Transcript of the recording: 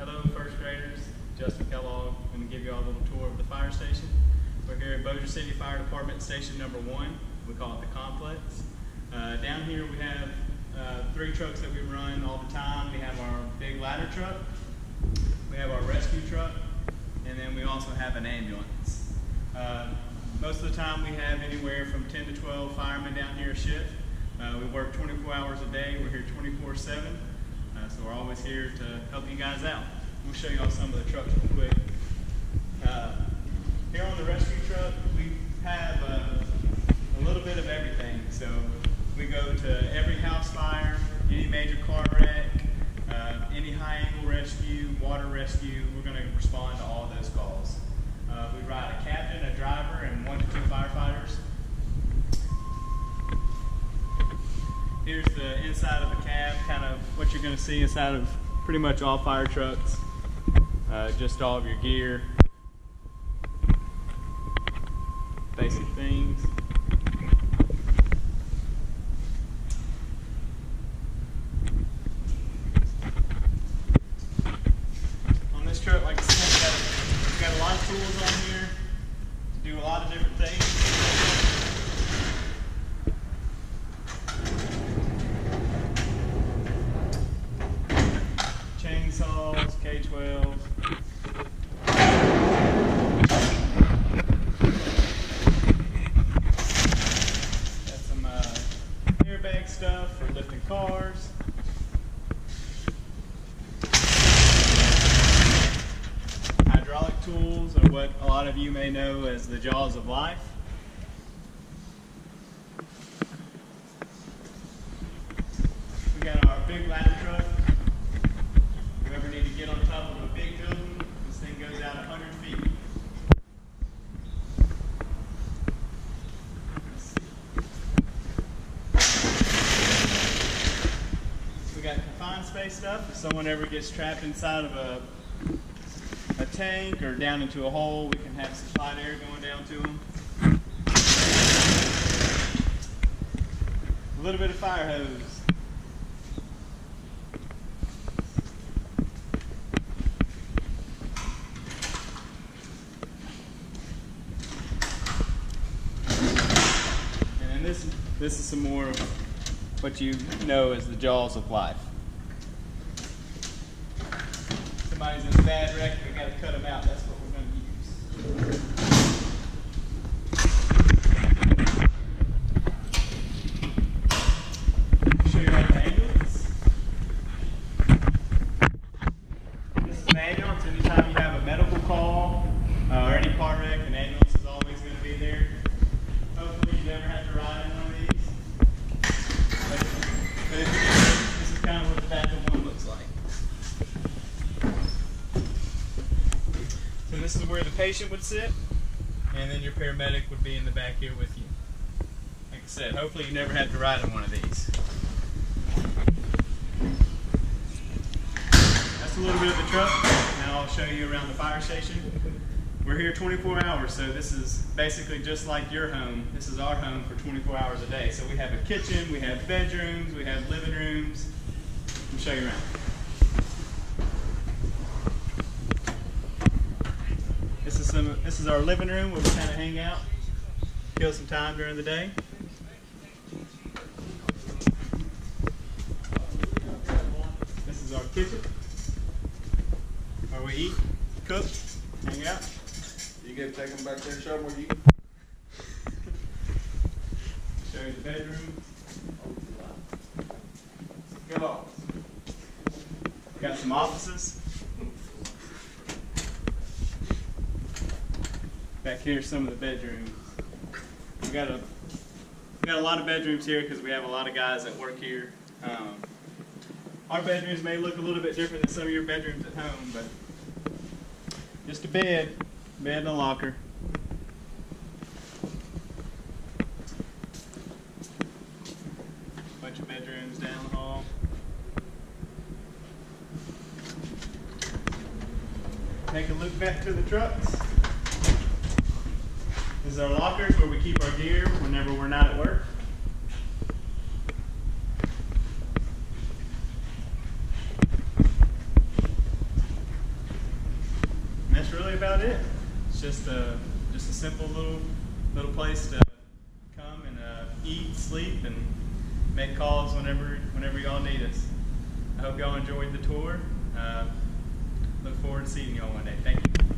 Hello, first graders. Justin Kellogg. I'm going to give you all a little tour of the fire station. We're here at Bossier City Fire Department Station Number One. We call it the complex. Uh, down here we have uh, three trucks that we run all the time. We have our big ladder truck, we have our rescue truck, and then we also have an ambulance. Uh, most of the time we have anywhere from 10 to 12 firemen down here a shift. Uh, we work 24 hours a day. We're here 24 7. So we're always here to help you guys out. We'll show you all some of the trucks real quick. Uh, here on the rescue truck, we have uh, a little bit of everything. So we go to every house fire, any major car wreck, uh, any high angle rescue, water rescue. We're going to respond to all those calls. Uh, we ride a captain, a driver, and one to two firefighters. Here's the inside of the what you're going to see inside of pretty much all fire trucks. Uh, just all of your gear, basic things. On this truck, like I said, we've got, we've got a lot of tools on here to do a lot of different things. Chainsaws, K12s. Got some uh, airbag stuff for lifting cars. Hydraulic tools are what a lot of you may know as the jaws of life. We got our big ladder truck. If you ever need to get on top of a big building, this thing goes out 100 feet. We got confined space stuff. If someone ever gets trapped inside of a, a tank or down into a hole, we can have some hot air going down to them. A little bit of fire hose. And then this, this is some more of what you know as the jaws of life. Somebody's in a bad wreck, we gotta cut them out. That's what we're gonna use. Show you around the ambulance. This is an ambulance. Anytime you have a medical call uh, or any car wreck, an ambulance is always going to be there. Hopefully, you never have to ride in one of these. But, but if you do, this is kind of what the back of one looks like. So this is where the patient would sit, and then your paramedic would be in the back here with you. Like I said, hopefully you never have to ride in one of these. That's a little bit of the truck. Now I'll show you around the fire station. We're here 24 hours, so this is basically just like your home. This is our home for 24 hours a day. So we have a kitchen, we have bedrooms, we have living rooms. Me show you around. This is some. This is our living room where we kind of hang out, kill some time during the day. This is our kitchen, where we eat, cook, hang out. You gotta take them back there and show them where you. Show you the bedroom. Get off. Got some offices. Back here, some of the bedrooms. We got a we got a lot of bedrooms here because we have a lot of guys that work here. Um, our bedrooms may look a little bit different than some of your bedrooms at home, but just a bed, bed and a locker. Bunch of bedrooms down the hall. Take a look back to the trucks. This is our lockers where we keep our gear whenever we're not at work. That's really about it. It's just a just a simple little little place to come and uh, eat, sleep, and make calls whenever whenever y'all need us. I hope y'all enjoyed the tour. Uh, look forward to seeing y'all one day. Thank you.